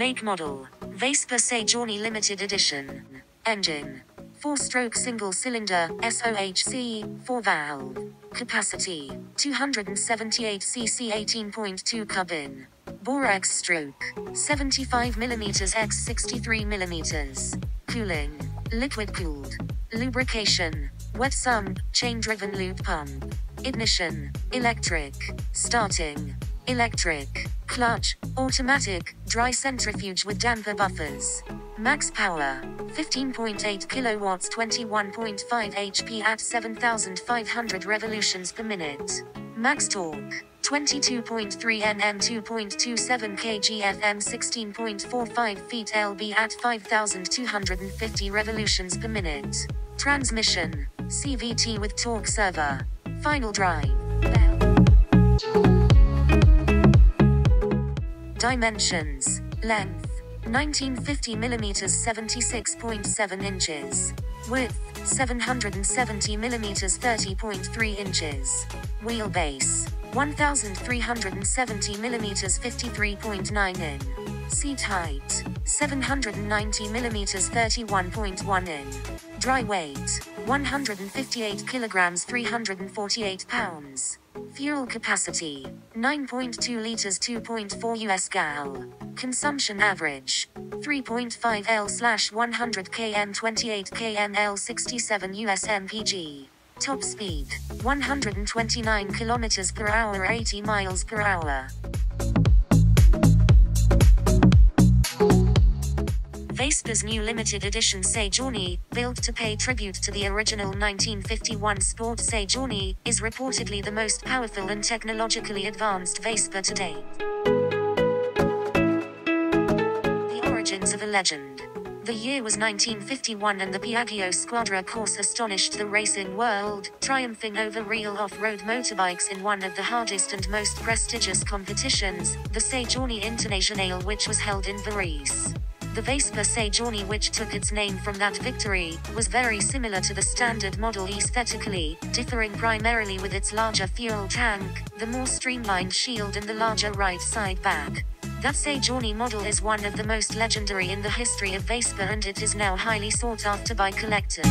Make model. Vespa Sei Giorni Limited Edition. Engine. 4-stroke single-cylinder, SOHC, 4-valve. Capacity. 278 cc 18.2 cabin. Bore x stroke. 75 mm x 63 mm. Cooling. Liquid cooled. Lubrication. Wet sump, chain driven lube pump. Ignition. Electric. Starting. Electric. Clutch. Automatic. Dry centrifuge with damper buffers. Max power. 15.8 kilowatts 21.5 HP at 7500 revolutions per minute. Max torque. 22.3 Nm 2.27 kg FM 16.45 feet lb at 5250 revolutions per minute. Transmission. CVT with torque server. Final drive. Dimensions. Length. 1950 mm 76.7 inches. Width. 770 mm 30.3 inches. Wheelbase. 1370 mm 53.9 in. Seat height. 790 mm 31.1 in. Dry weight. 158 kilograms 348 pounds. Fuel capacity. 9.2 liters 2.4 US gal. Consumption average. 3.5 L slash 100 km 28 km L 67 US mpg. Top speed. 129 kilometers per hour 80 miles per hour. Vespa's new limited edition Sei Giorni, built to pay tribute to the original 1951 Sport Sei Giorni, is reportedly the most powerful and technologically advanced Vespa to date. The origins of a legend. The year was 1951 and the Piaggio Squadra Corse astonished the racing world, triumphing over real off-road motorbikes in one of the hardest and most prestigious competitions, the Sei Giorni Internazionale which was held in Varese. The Vespa Sei Giorni which took its name from that victory, was very similar to the standard model aesthetically, differing primarily with its larger fuel tank, the more streamlined shield and the larger right side back. That Sei Giorni model is one of the most legendary in the history of Vespa and it is now highly sought after by collectors.